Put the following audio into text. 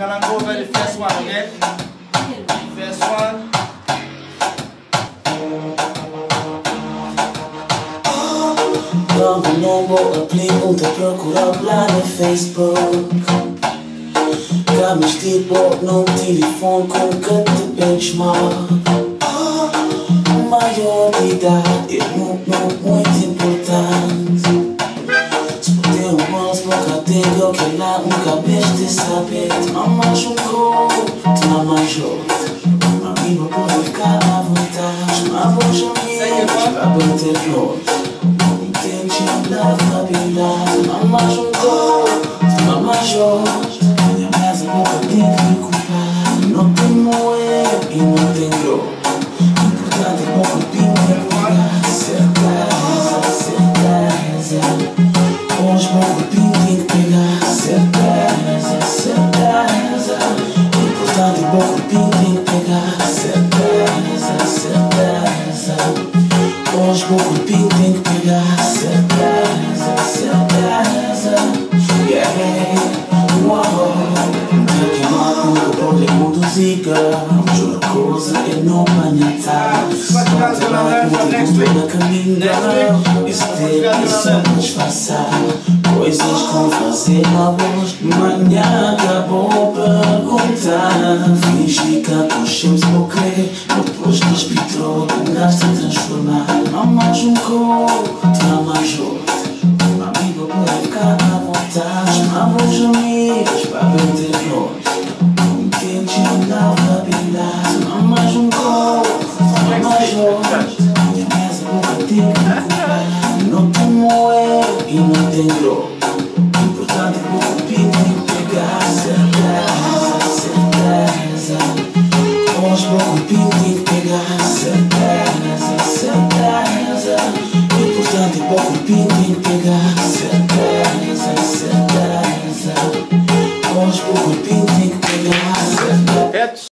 gonna go over the first one, okay? First one. Logo, logo, aplico te procurar lá no Facebook Cá me tipo no telefone com que te benchmark Maior de idade é muito, muito Tego kailangan kabeste sabit Ang masyong ko, tinamay siya Ang inupunod ka abunta Sumabot siya miyan, sumabot el flor Itin siya lahat a Ang masyong ko, tinamay siya Kanyamasan mo ka din kikupa Inotin mo eh, inotin ko Corpinho tem que pegar Certeza, certeza Importante tem que pegar Certeza, certeza corpinho tem que pegar Certeza, certeza Yeah, wow Que mato, problema do ziga Juro coisa é não panhatar Bate lá contigo toda caminha Isso tem só disfarçar. Coisas com fazer voz Manhã acabou perguntar Fingi que aconchemos vou crer Depois que espirou, andaste a transformar Não mais um corpo, não mais outro. Amigo, pode ficar à vontade. Chamamos amigos para vender nós Intention, love, habilidade Não mais um corpo, não mais outro. Minha mesa nunca tem e não tem Importante é o corpinho tem que pegar corpinho tem que pegar Certeza, certeza. Importante é o corpinho tem que pegar Certeza